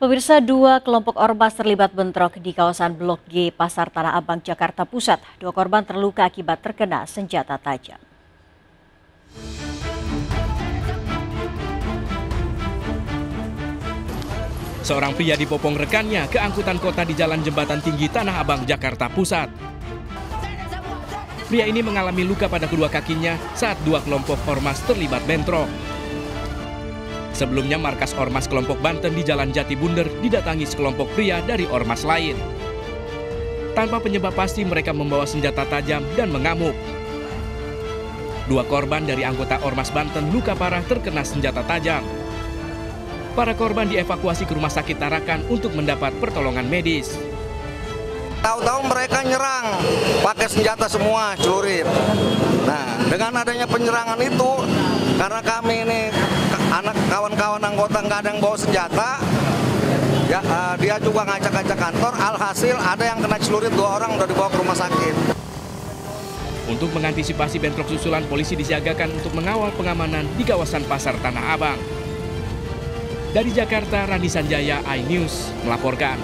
Pemirsa dua kelompok ormas terlibat bentrok di kawasan Blok G Pasar Tanah Abang, Jakarta Pusat. Dua korban terluka akibat terkena senjata tajam. Seorang pria dipopong rekannya ke angkutan kota di Jalan Jembatan Tinggi Tanah Abang, Jakarta Pusat. Pria ini mengalami luka pada kedua kakinya saat dua kelompok ormas terlibat bentrok. Sebelumnya markas Ormas kelompok Banten di Jalan Jati Bunder didatangi sekelompok pria dari ormas lain. Tanpa penyebab pasti mereka membawa senjata tajam dan mengamuk. Dua korban dari anggota Ormas Banten luka parah terkena senjata tajam. Para korban dievakuasi ke rumah sakit Tarakan untuk mendapat pertolongan medis. Tahu-tahu mereka nyerang pakai senjata semua, celurit. Nah, dengan adanya penyerangan itu, karena kami ini kawan-kawan anggota nggak ada yang bawa senjata, ya uh, dia juga ngacak-ngacak kantor. Alhasil ada yang kena celurit dua orang udah dibawa ke rumah sakit. Untuk mengantisipasi bentrok susulan, polisi disiagakan untuk mengawal pengamanan di kawasan Pasar Tanah Abang. Dari Jakarta, Randi Sanjaya, iNews melaporkan.